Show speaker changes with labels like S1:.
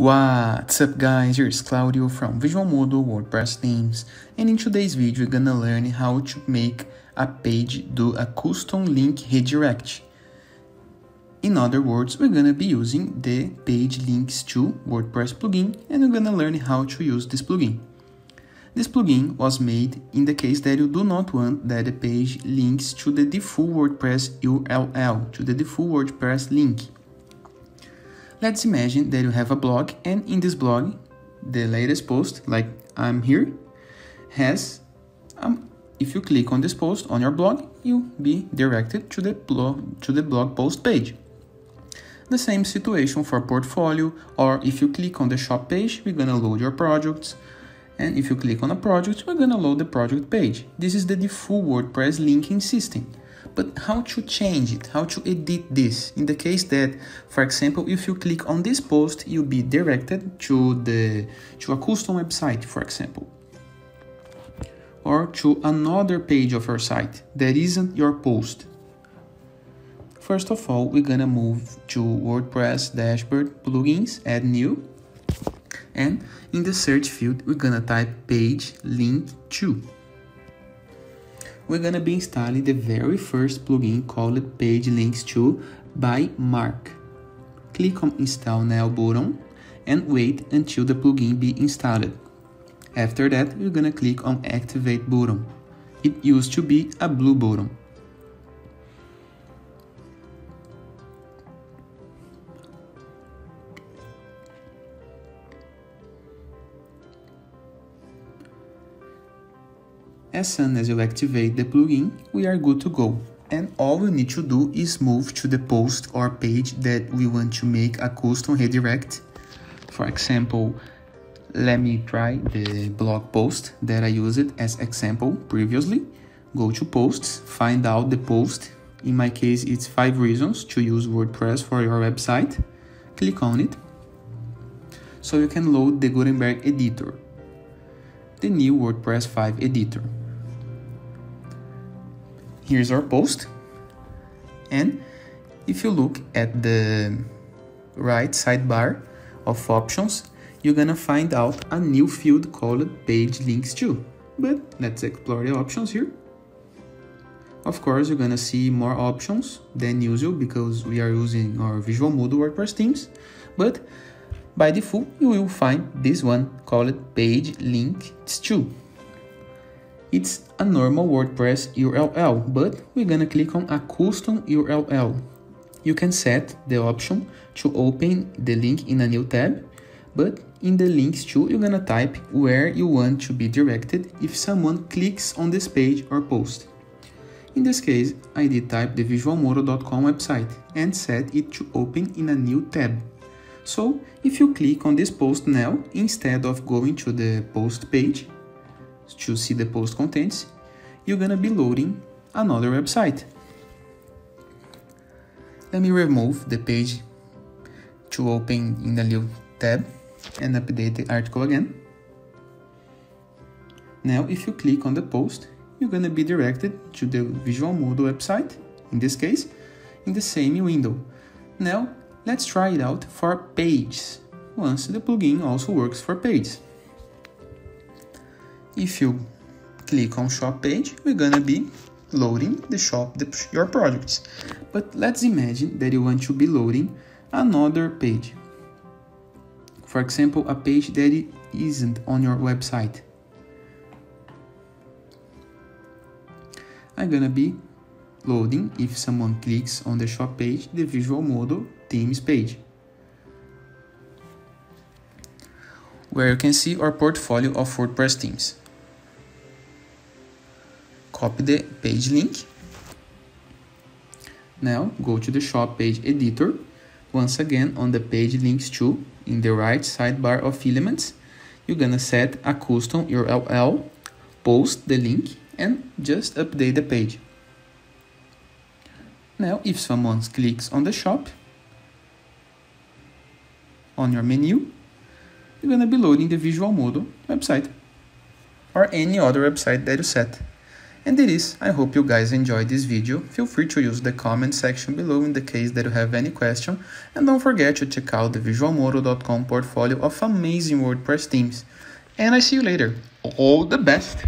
S1: What's up guys, here's Claudio from Visualmodo WordPress themes and in today's video we're gonna learn how to make a page do a custom link redirect. In other words, we're gonna be using the page links to WordPress plugin and we're gonna learn how to use this plugin. This plugin was made in the case that you do not want that the page links to the default WordPress URL, to the default WordPress link. Let's imagine that you have a blog and in this blog, the latest post, like I'm here, has, um, if you click on this post on your blog, you'll be directed to the blog, to the blog post page. The same situation for portfolio, or if you click on the shop page, we're gonna load your projects, and if you click on a project, we're gonna load the project page. This is the default WordPress linking system but how to change it, how to edit this. In the case that, for example, if you click on this post, you'll be directed to the to a custom website, for example, or to another page of your site that isn't your post. First of all, we're gonna move to WordPress dashboard plugins, add new, and in the search field, we're gonna type page link to we're gonna be installing the very first plugin called Page Links To by Mark. Click on Install Now button and wait until the plugin be installed. After that, we're gonna click on Activate button. It used to be a blue button. As soon as you activate the plugin, we are good to go. And all we need to do is move to the post or page that we want to make a custom redirect. For example, let me try the blog post that I used as example previously. Go to posts, find out the post. In my case, it's five reasons to use WordPress for your website. Click on it. So you can load the Gutenberg editor, the new WordPress 5 editor here's our post. And if you look at the right sidebar of options you're gonna find out a new field called page links to but let's explore the options here. Of course you're gonna see more options than usual because we are using our visualmodo wordpress themes but by default you will find this one called page links to it's a normal WordPress URL, but we're gonna click on a custom URL. You can set the option to open the link in a new tab, but in the links too, you're gonna type where you want to be directed if someone clicks on this page or post. In this case, I did type the visualmodo.com website and set it to open in a new tab. So, if you click on this post now, instead of going to the post page, to see the post contents, you're gonna be loading another website. Let me remove the page to open in the new tab and update the article again. Now, if you click on the post, you're gonna be directed to the Visualmodo website, in this case, in the same window. Now, let's try it out for pages, once the plugin also works for pages. If you click on shop page, we're gonna be loading the shop, the, your products. But let's imagine that you want to be loading another page. For example, a page that isn't on your website. I'm gonna be loading, if someone clicks on the shop page, the Visualmodo themes page. Where you can see our portfolio of WordPress themes copy the page link. Now go to the shop page editor. Once again on the page links to in the right sidebar of elements, you're gonna set a custom URL, post the link and just update the page. Now if someone clicks on the shop, on your menu, you're gonna be loading the Visualmodo website or any other website that you set. And it is, I hope you guys enjoyed this video. Feel free to use the comment section below in the case that you have any question. And don't forget to check out the visualmodo.com portfolio of amazing WordPress themes. And I see you later. All the best!